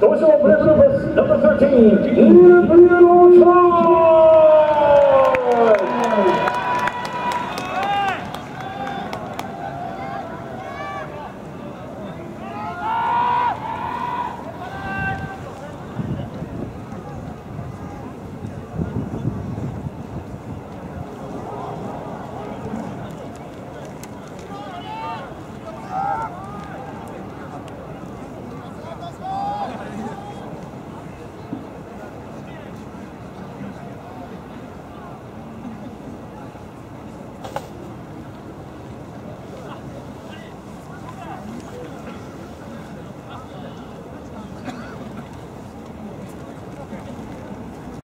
Dorsal Blue number 13,